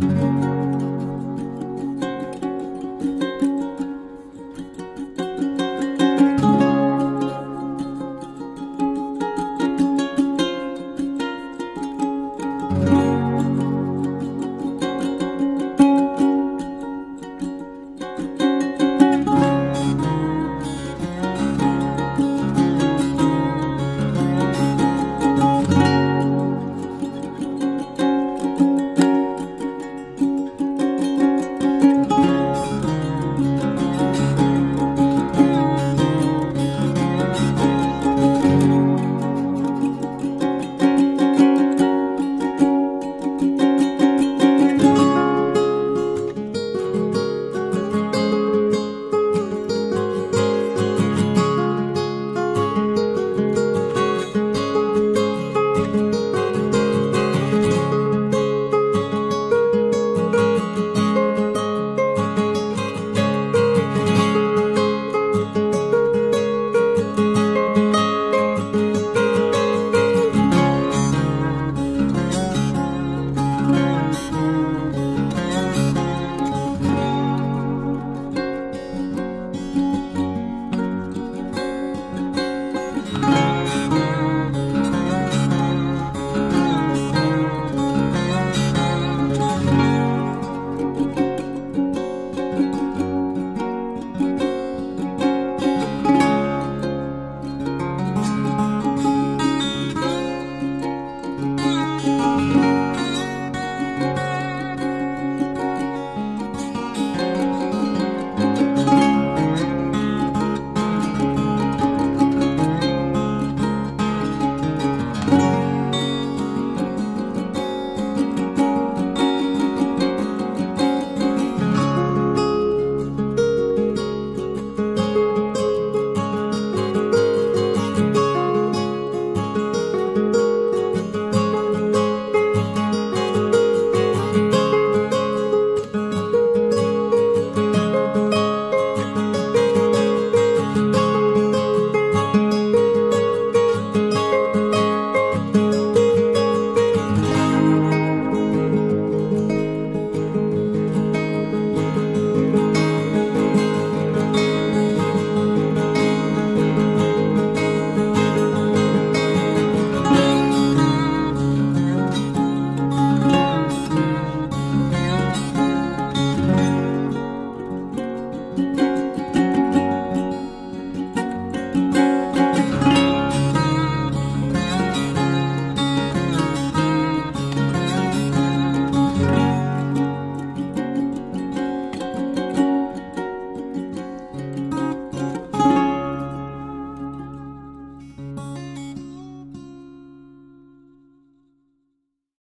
Música